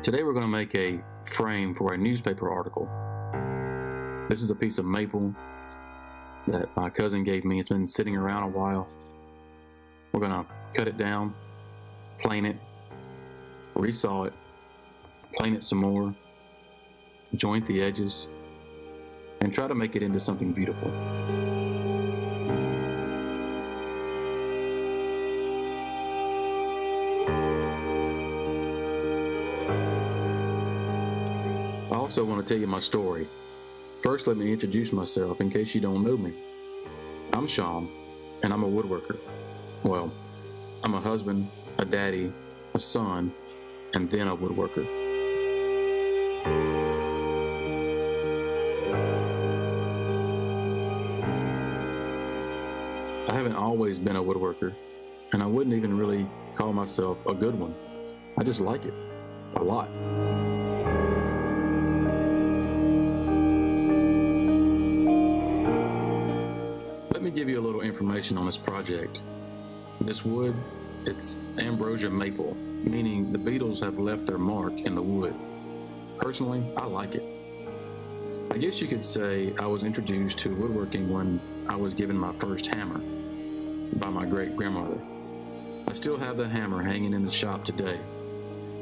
Today we're going to make a frame for a newspaper article. This is a piece of maple that my cousin gave me. It's been sitting around a while. We're going to cut it down, plane it, resaw it, plane it some more, joint the edges, and try to make it into something beautiful. Also want to tell you my story. First, let me introduce myself in case you don't know me. I'm Shawn, and I'm a woodworker. Well, I'm a husband, a daddy, a son, and then a woodworker. I haven't always been a woodworker, and I wouldn't even really call myself a good one. I just like it a lot. Me give you a little information on this project. This wood, it's ambrosia maple, meaning the beetles have left their mark in the wood. Personally, I like it. I guess you could say I was introduced to woodworking when I was given my first hammer by my great grandmother. I still have the hammer hanging in the shop today.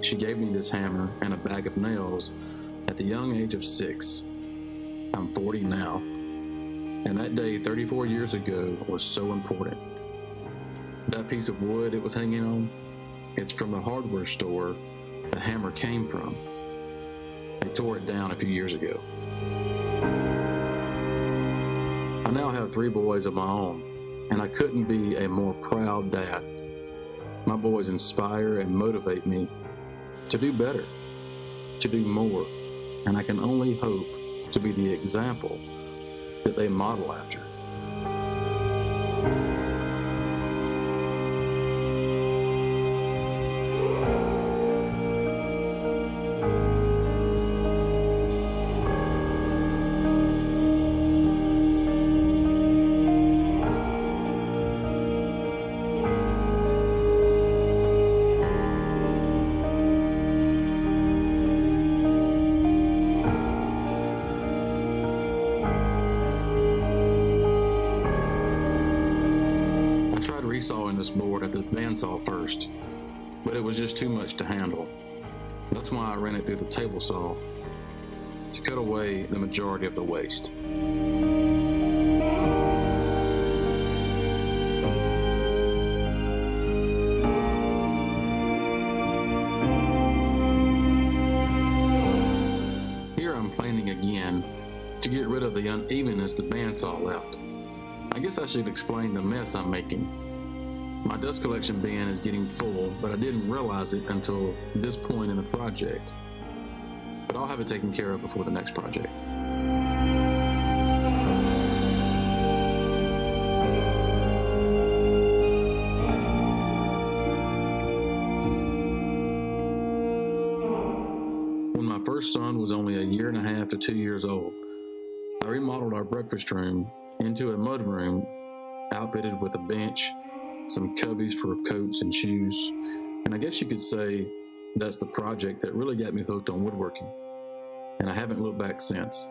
She gave me this hammer and a bag of nails at the young age of six. I'm 40 now, and that day 34 years ago was so important. That piece of wood it was hanging on, it's from the hardware store the hammer came from. They tore it down a few years ago. I now have three boys of my own, and I couldn't be a more proud dad. My boys inspire and motivate me to do better, to do more, and I can only hope to be the example that they model after. Bandsaw first, but it was just too much to handle. That's why I ran it through the table saw to cut away the majority of the waste. Here I'm planing again to get rid of the unevenness the bandsaw left. I guess I should explain the mess I'm making. My dust collection bin is getting full, but I didn't realize it until this point in the project. But I'll have it taken care of before the next project. When my first son was only a year and a half to two years old, I remodeled our breakfast room into a mud room outfitted with a bench, some cubbies for coats and shoes, and I guess you could say that's the project that really got me hooked on woodworking, and I haven't looked back since.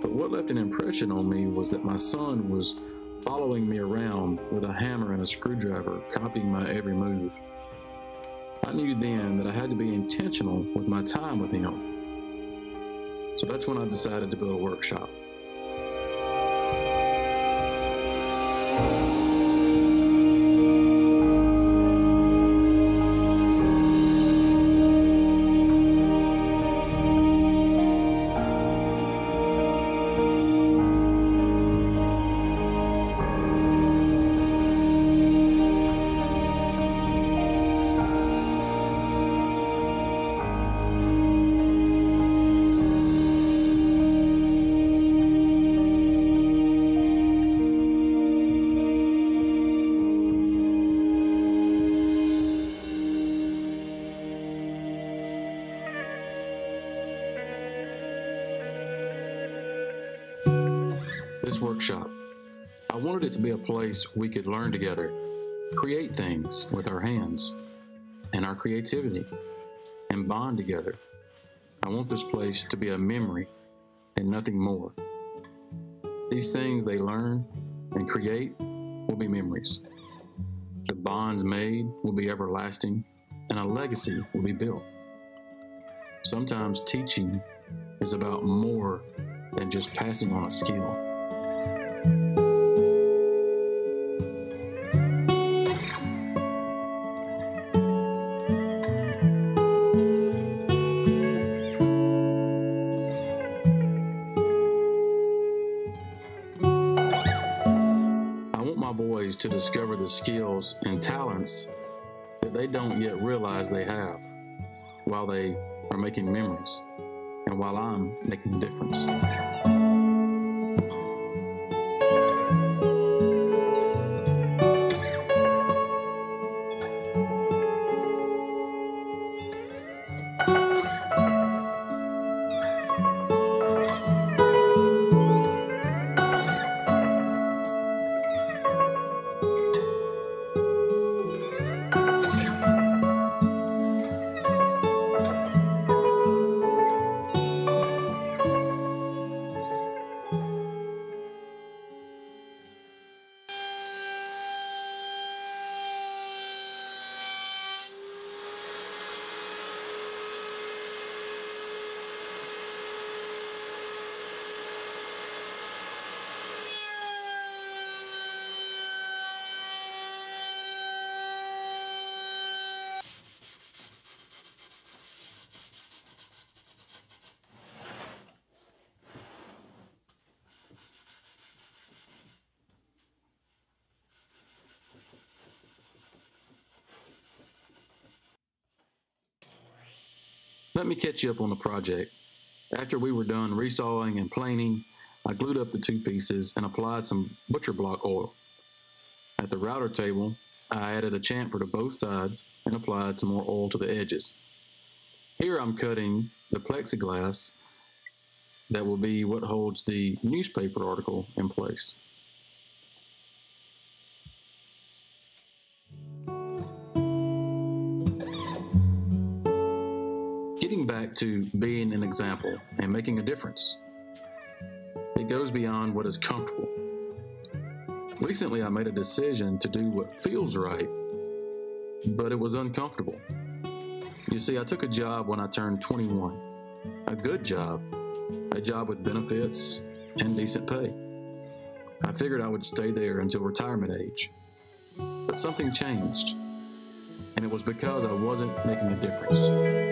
But what left an impression on me was that my son was following me around with a hammer and a screwdriver, copying my every move. I knew then that I had to be intentional with my time with him. So that's when I decided to build a workshop. This workshop, I wanted it to be a place we could learn together, create things with our hands, and our creativity. and bond together. I want this place to be a memory and nothing more. These things they learn and create will be memories. The bonds made will be everlasting, and a legacy will be built. Sometimes teaching is about more than just passing on a skill. To discover the skills and talents that they don't yet realize they have while they are making memories and while I'm making a difference. Let me catch you up on the project. After we were done resawing and planing, I glued up the two pieces and applied some butcher block oil. At the router table, I added a chamfer to both sides and applied some more oil to the edges. Here I'm cutting the plexiglass that will be what holds the newspaper article in place. Back to being an example and making a difference. It goes beyond what is comfortable. Recently, I made a decision to do what feels right, but it was uncomfortable. You see, I took a job when I turned 21, a good job, a job with benefits and decent pay. I figured I would stay there until retirement age. But something changed, and it was because I wasn't making a difference.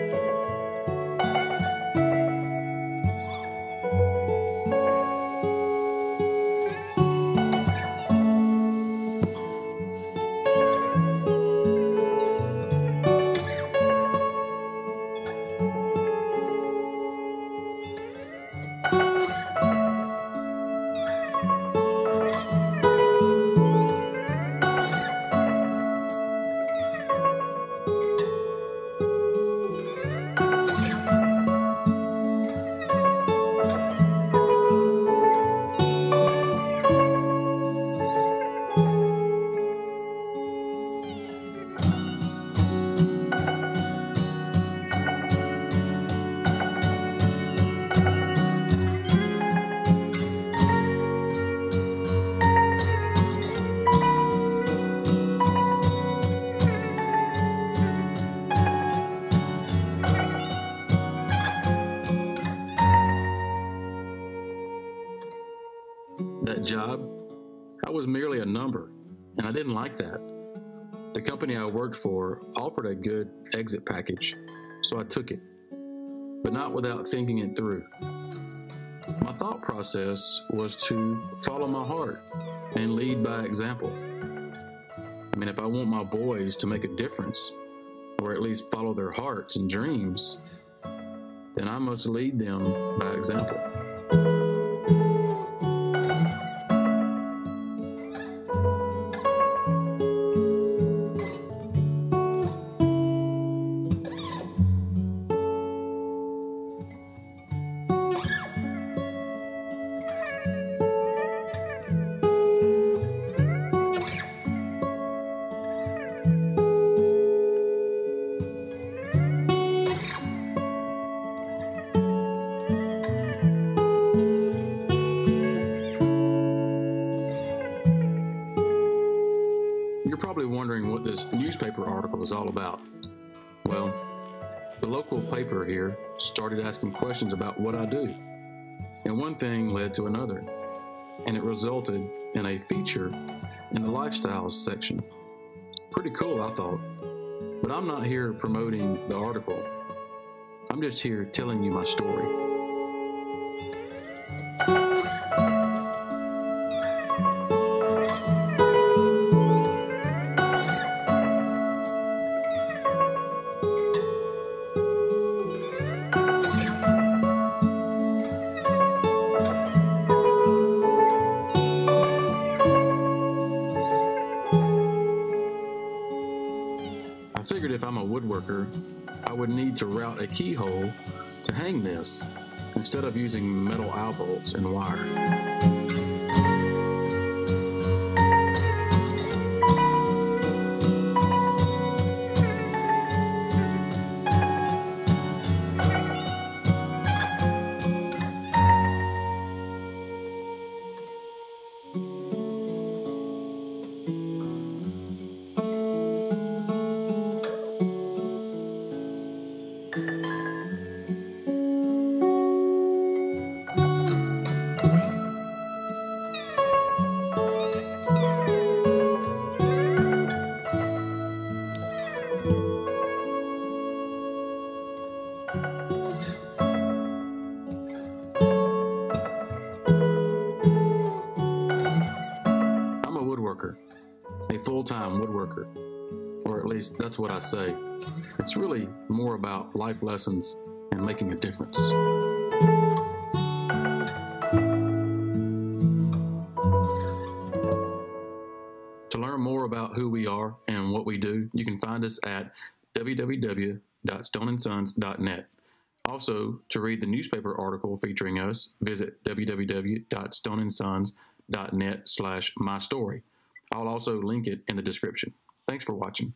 Job, I was merely a number, and I didn't like that. The company I worked for offered a good exit package, so I took it, but not without thinking it through. My thought process was to follow my heart and lead by example. I mean, if I want my boys to make a difference, or at least follow their hearts and dreams, then I must lead them by example. Article is all about. Well, the local paper here started asking questions about what I do. And one thing led to another, and it resulted in a feature in the lifestyles section. Pretty cool, I thought. But I'm not here promoting the article. I'm just here telling you my story. I figured if I'm a woodworker, I would need to route a keyhole to hang this instead of using metal eye bolts and wire. Least that's what I say. It's really more about life lessons and making a difference. To learn more about who we are and what we do, you can find us at www.stoneandsons.net. Also, to read the newspaper article featuring us, visit www.stoneandsons.net slash my story. I'll also link it in the description. Thanks for watching.